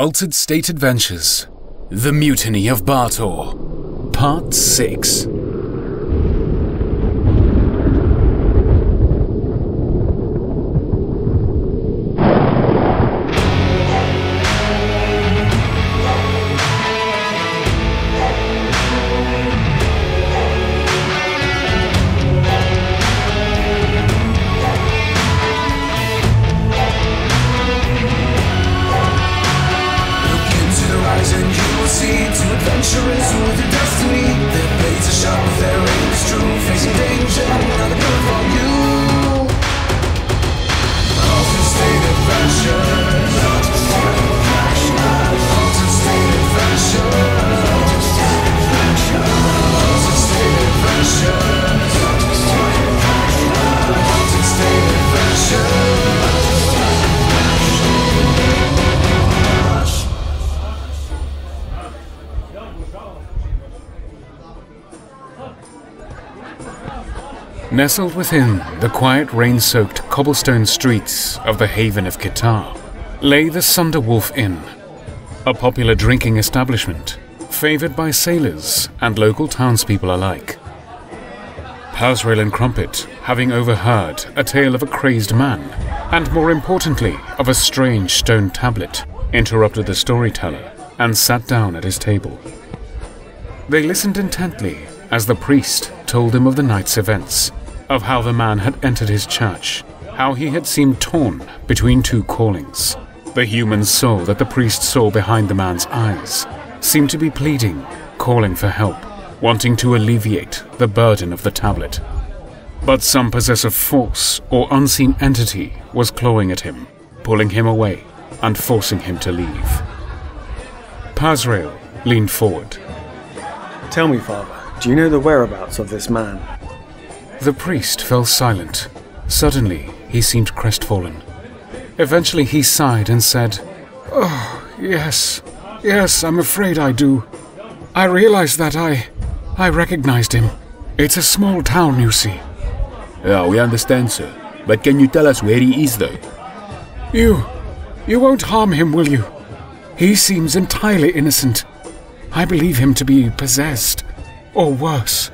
Altered State Adventures The Mutiny of Baator, Part 6. Nestled within the quiet rain soaked cobblestone streets of the haven of Qatar lay the Sunderwolf Inn, a popular drinking establishment favoured by sailors and local townspeople alike. Pazrael and Krumpet, having overheard a tale of a crazed man, and more importantly, of a strange stone tablet, interrupted the storyteller and sat down at his table. They listened intently as the priest told him of the night's events, of how the man had entered his church, how he had seemed torn between two callings. The human soul that the priest saw behind the man's eyes seemed to be pleading, calling for help, wanting to alleviate the burden of the tablet. But some possessive force or unseen entity was clawing at him, pulling him away and forcing him to leave. Pazrael leaned forward. Tell me, Father, do you know the whereabouts of this man? The priest fell silent. Suddenly, he seemed crestfallen. Eventually, he sighed and said, Oh, yes, yes, I'm afraid I do. I realized that I. I recognized him. It's a small town, you see. Yeah, we understand, sir. But can you tell us where he is, though? You. You won't harm him, will you? He seems entirely innocent. I believe him to be possessed. Or worse.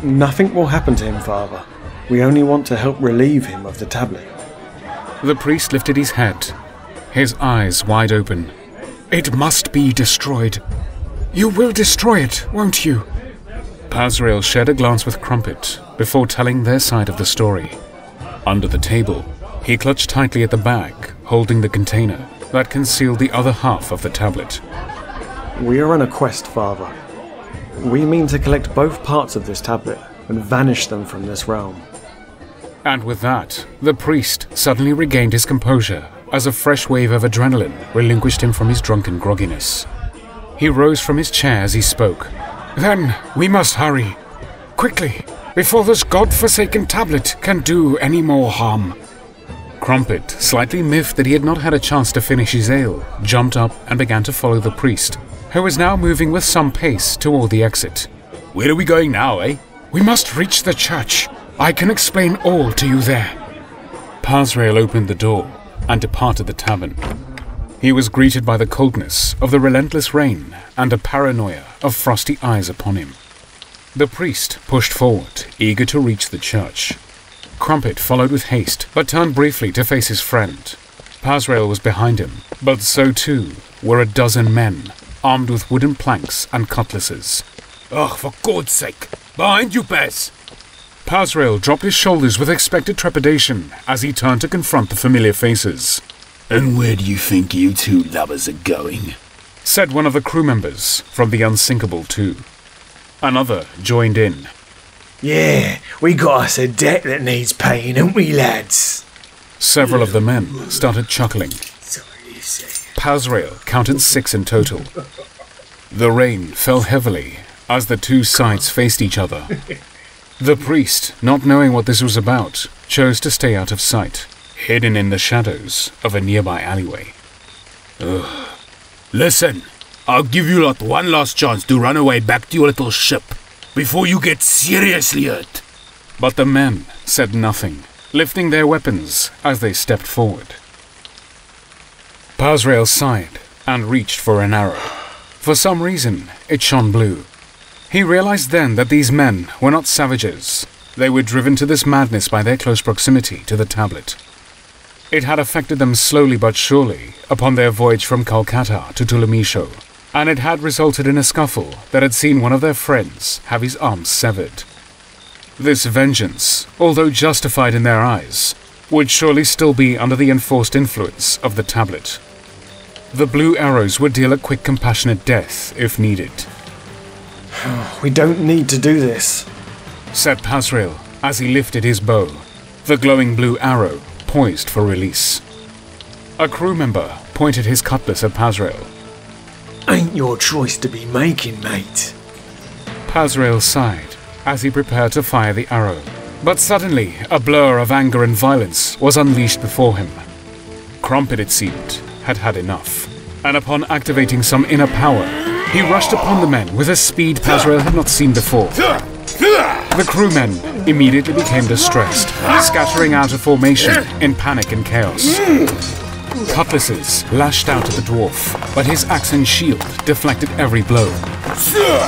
Nothing will happen to him, Father. We only want to help relieve him of the tablet. The priest lifted his head, his eyes wide open. It must be destroyed. You will destroy it, won't you? Pazrael shared a glance with Krumpet before telling their side of the story. Under the table, he clutched tightly at the bag, holding the container that concealed the other half of the tablet. We are on a quest, Father. We mean to collect both parts of this tablet and vanish them from this realm. And with that, the priest suddenly regained his composure as a fresh wave of adrenaline relinquished him from his drunken grogginess. He rose from his chair as he spoke. Then we must hurry. Quickly, before this god-forsaken tablet can do any more harm. Krumpet, slightly miffed that he had not had a chance to finish his ale, jumped up and began to follow the priest, who was now moving with some pace toward the exit. Where are we going now, eh? We must reach the church. I can explain all to you there. Pazrael opened the door and departed the tavern. He was greeted by the coldness of the relentless rain and a paranoia of frosty eyes upon him. The priest pushed forward, eager to reach the church. Krumpet followed with haste, but turned briefly to face his friend. Pazrael was behind him, but so too were a dozen men, armed with wooden planks and cutlasses. Oh, for God's sake! Behind you, Paz! Pazrael dropped his shoulders with expected trepidation as he turned to confront the familiar faces. And where do you think you two lovers are going? Said one of the crew members from the Unsinkable Two. Another joined in. Yeah, we got us a debt that needs paying, haven't we, lads? Several of the men started chuckling. Pazrael counted six in total. The rain fell heavily as the two sides faced each other. The priest, not knowing what this was about, chose to stay out of sight, hidden in the shadows of a nearby alleyway. Ugh. Listen, I'll give you lot one last chance to run away back to your little ship before you get seriously hurt. But the men said nothing, lifting their weapons as they stepped forward. Pazrael sighed and reached for an arrow. For some reason, it shone blue. He realized then that these men were not savages. They were driven to this madness by their close proximity to the tablet. It had affected them slowly but surely upon their voyage from Calcutta to Tulumisho, and it had resulted in a scuffle that had seen one of their friends have his arms severed. This vengeance, although justified in their eyes, would surely still be under the enforced influence of the tablet. The blue arrows would deal a quick, compassionate death if needed, We don't need to do this. said Pazrael as he lifted his bow, the glowing blue arrow poised for release. A crew member pointed his cutlass at Pazrael. Ain't your choice to be making, mate. Pazrael sighed as he prepared to fire the arrow. But suddenly, a blur of anger and violence was unleashed before him. Krumpet, it seemed, had had enough. And upon activating some inner power, he rushed upon the men with a speed Pazrael had not seen before. The crewmen immediately became distressed, scattering out of formation in panic and chaos. Cutlasses lashed out at the dwarf, but his axe and shield deflected every blow.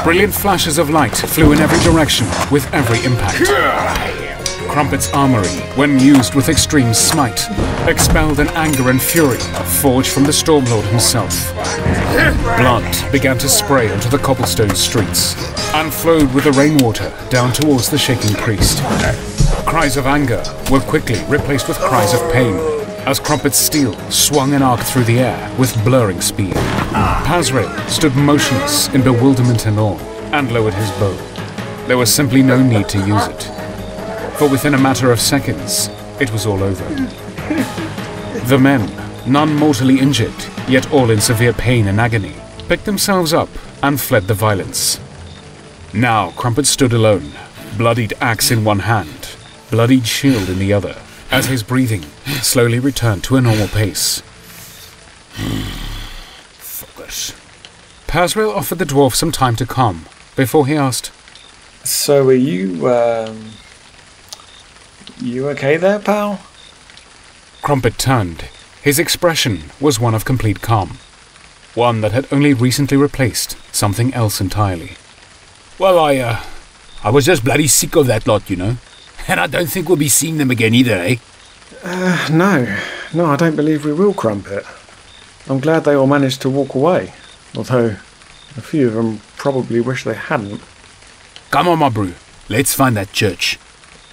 Brilliant flashes of light flew in every direction with every impact. Krumpet's armory, when used with extreme smite, expelled an anger and fury forged from the Stormlord himself. Blood began to spray onto the cobblestone streets and flowed with the rainwater down towards the shaking priest. Cries of anger were quickly replaced with cries of pain as Krumpet's steel swung an arc through the air with blurring speed. Pazrael stood motionless in bewilderment and awe and lowered his bow. There was simply no need to use it for within a matter of seconds, it was all over. The men, none mortally injured, yet all in severe pain and agony, picked themselves up and fled the violence. Now Krumpet stood alone, bloodied axe in one hand, bloodied shield in the other, as his breathing slowly returned to a normal pace. Focus. Pazrael offered the dwarf some time to calm before he asked, So are you, um. You okay there, pal? Krumpet turned. His expression was one of complete calm. One that had only recently replaced something else entirely. Well, I, uh, I was just bloody sick of that lot, you know. And I don't think we'll be seeing them again either, eh? Uh, no. No, I don't believe we will, Krumpet. I'm glad they all managed to walk away, although a few of them probably wish they hadn't. Come on, my brew. Let's find that church.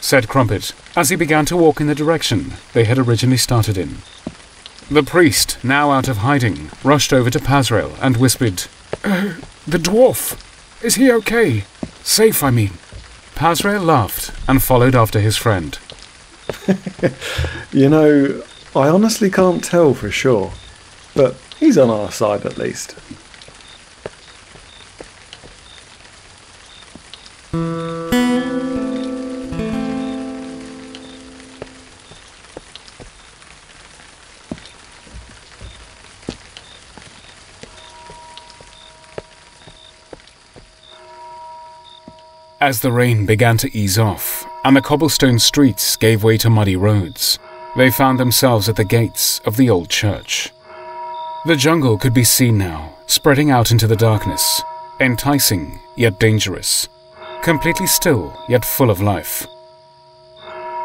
Said Krumpet as he began to walk in the direction they had originally started in. The priest, now out of hiding, rushed over to Pazrael and whispered, "Uh, The dwarf! Is he okay? Safe, I mean. Pasrael laughed and followed after his friend. You know, I honestly can't tell for sure, but he's on our side at least. As the rain began to ease off and the cobblestone streets gave way to muddy roads, they found themselves at the gates of the old church. The jungle could be seen now, spreading out into the darkness, enticing yet dangerous, completely still yet full of life.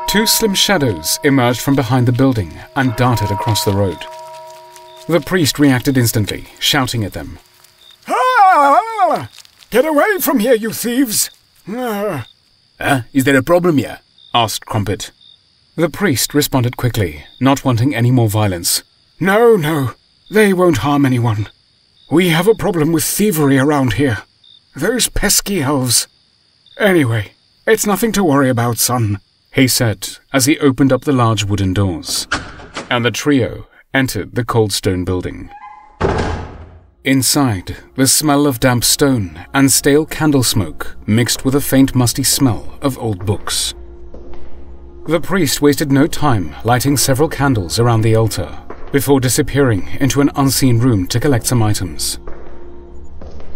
Two slim shadows emerged from behind the building and darted across the road. The priest reacted instantly, shouting at them. Ah! Get away from here, you thieves! Huh? Is there a problem here? asked Krumpet. The priest responded quickly, not wanting any more violence. no, no, they won't harm anyone. We have a problem with thievery around here. Those pesky elves. Anyway, it's nothing to worry about, son. he said as he opened up the large wooden doors. And the trio entered the cold stone building. Inside, the smell of damp stone and stale candle smoke mixed with a faint musty smell of old books. The priest wasted no time lighting several candles around the altar before disappearing into an unseen room to collect some items.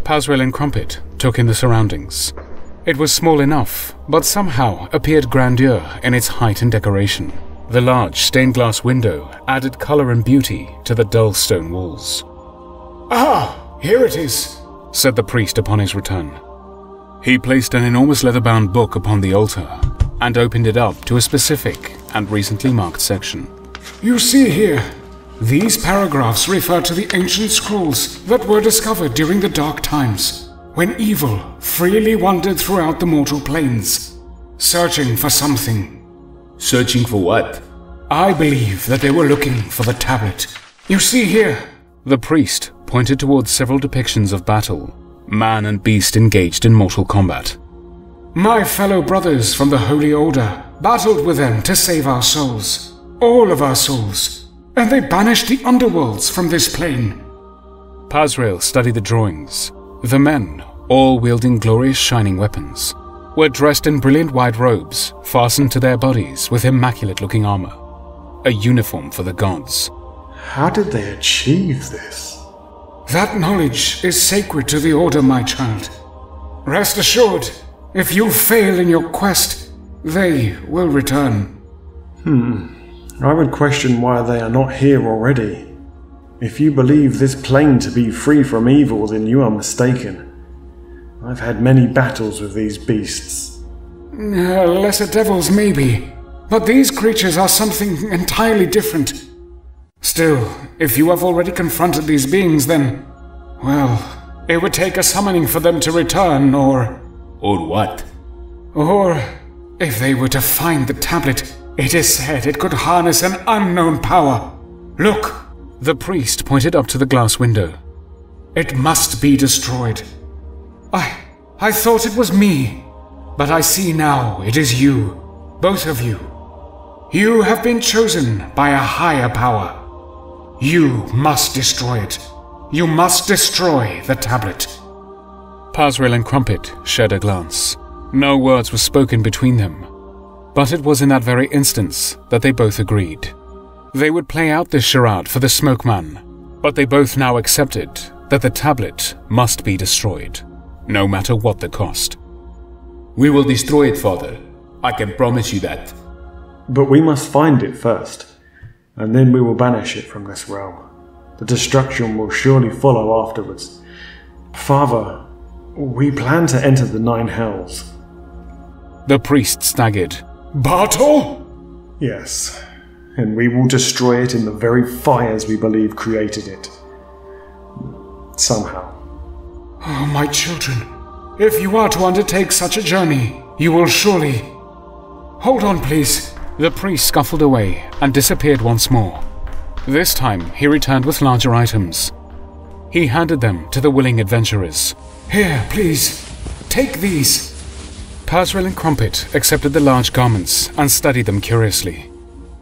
Pazrael and Krumpet took in the surroundings. It was small enough, but somehow appeared grandeur in its height and decoration. The large stained glass window added color and beauty to the dull stone walls. Ah, here it is, said the priest upon his return. He placed an enormous leather bound book upon the altar and opened it up to a specific and recently marked section. You see here, these paragraphs refer to the ancient scrolls that were discovered during the Dark Times, when evil freely wandered throughout the mortal planes, searching for something. Searching for what? I believe that they were looking for the tablet. You see here. The priest pointed towards several depictions of battle, man and beast engaged in mortal combat. My fellow brothers from the Holy Order battled with them to save our souls, all of our souls, and they banished the underworlds from this plane. Pazrael studied the drawings. The men, all wielding glorious shining weapons, were dressed in brilliant white robes fastened to their bodies with immaculate looking armor, a uniform for the gods. How did they achieve this? That knowledge is sacred to the Order, my child. Rest assured, if you fail in your quest, they will return. Hmm. I would question why they are not here already. If you believe this plane to be free from evil, then you are mistaken. I've had many battles with these beasts. Uh, lesser devils, maybe, but these creatures are something entirely different. Still, if you have already confronted these beings, then. Well, it would take a summoning for them to return, or. Or what? Or, if they were to find the tablet, it is said it could harness an unknown power. Look, The priest pointed up to the glass window. it must be destroyed. I. I thought it was me, but I see now it is you, both of you. You have been chosen by a higher power. You must destroy it. You must destroy the tablet. Pazrael and Krumpet shared a glance. No words were spoken between them, but it was in that very instance that they both agreed. They would play out this charade for the Smoke Man, but they both now accepted that the tablet must be destroyed, no matter what the cost. We will destroy it, Father. I can promise you that. But we must find it first, and then we will banish it from this realm. The destruction will surely follow afterwards. Father, we plan to enter the Nine Hells. The priest staggered. Baator? Yes, and we will destroy it in the very fires we believe created it. Somehow. Oh, my children, if you are to undertake such a journey, you will surely. Hold on, please. The priest scuffled away and disappeared once more. This time he returned with larger items. He handed them to the willing adventurers. Here, please. Take these. Pazrael and Krumpet accepted the large garments and studied them curiously.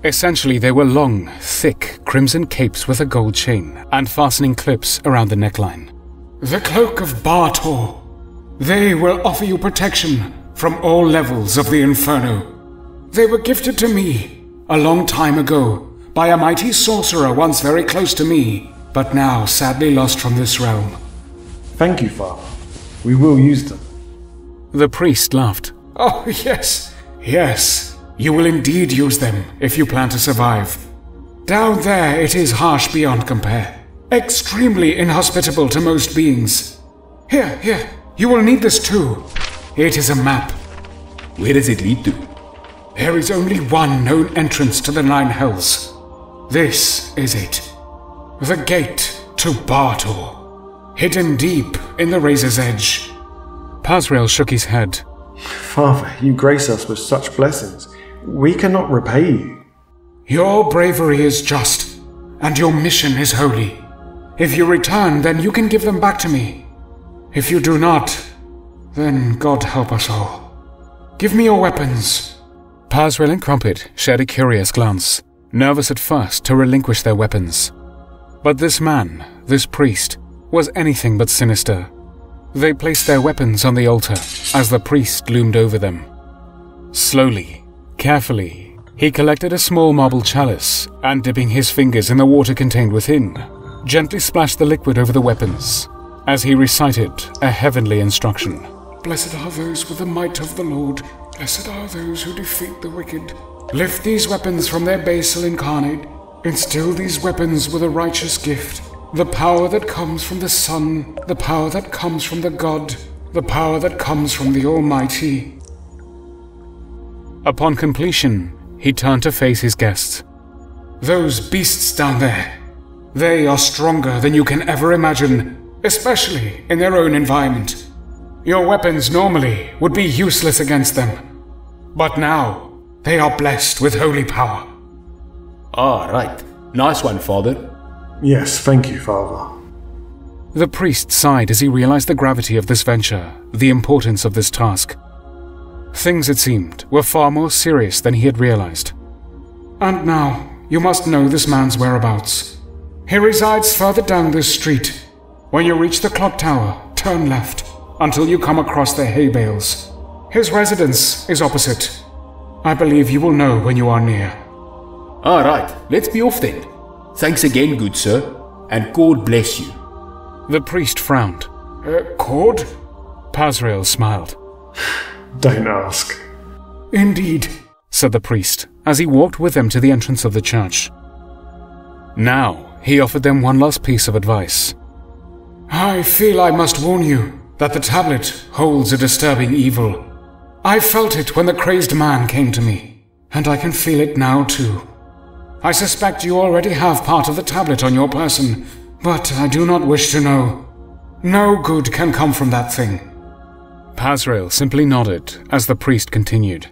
Essentially, they were long, thick, crimson capes with a gold chain and fastening clips around the neckline. The cloak of Baator. They will offer you protection from all levels of the Inferno. They were gifted to me a long time ago by a mighty sorcerer once very close to me, but now sadly lost from this realm. Thank you, Father. We will use them. The priest laughed. Oh, yes, yes. You will indeed use them if you plan to survive. Down there, it is harsh beyond compare. Extremely inhospitable to most beings. Here, here, you will need this too. It is a map. Where does it lead to? There is only one known entrance to the Nine Hells. This is it. The gate to Baator. Hidden deep in the Razor's Edge. Pazrael shook his head. Father, you grace us with such blessings. We cannot repay you. Your bravery is just, and your mission is holy. If you return, then you can give them back to me. If you do not, then God help us all. Give me your weapons. Pazrael and Krumpet shared a curious glance, nervous at first to relinquish their weapons. But this man, this priest, was anything but sinister. They placed their weapons on the altar as the priest loomed over them. Slowly, carefully, he collected a small marble chalice and, dipping his fingers in the water contained within, gently splashed the liquid over the weapons as he recited a heavenly instruction. Blessed are those with the might of the Lord. Blessed are those who defeat the wicked. Lift these weapons from their basal incarnate. Instill these weapons with a righteous gift. The power that comes from the sun, the power that comes from the god, the power that comes from the Almighty. Upon completion, he turned to face his guests. Those beasts down there, they are stronger than you can ever imagine, especially in their own environment. Your weapons normally would be useless against them. But now, they are blessed with holy power. Ah, right. Nice one, Father. Yes, thank you, Father. The priest sighed as he realized the gravity of this venture, the importance of this task. Things, it seemed, were far more serious than he had realized. And now, you must know this man's whereabouts. He resides further down this street. When you reach the clock tower, turn left until you come across the hay bales. His residence is opposite. I believe you will know when you are near. All right, let's be off then. Thanks again, good sir, and God bless you. The priest frowned. Uh, Cord? Pazrael smiled. Don't ask. Indeed, said the priest as he walked with them to the entrance of the church. Now, he offered them one last piece of advice. I feel I must warn you that the tablet holds a disturbing evil. I felt it when the crazed man came to me, and I can feel it now too. I suspect you already have part of the tablet on your person, but I do not wish to know. No good can come from that thing. Pazrael simply nodded as the priest continued.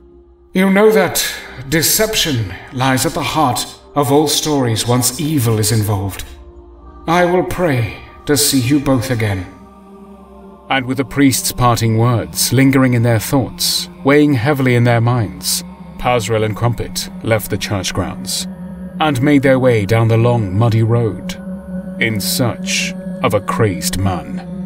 You know that deception lies at the heart of all stories once evil is involved. I will pray to see you both again. And with the priest's parting words lingering in their thoughts, weighing heavily in their minds, Pazrael and Krumpet left the church grounds and made their way down the long, muddy road in search of a crazed man.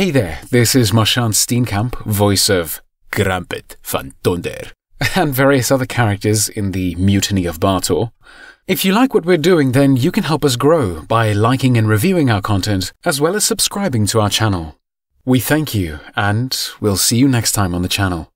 Hey there, this is Marchand Steenkamp, voice of Krumpet van Tonder. and various other characters in the Mutiny of Baator. If you like what we're doing, then you can help us grow by liking and reviewing our content, as well as subscribing to our channel. We thank you, and we'll see you next time on the channel.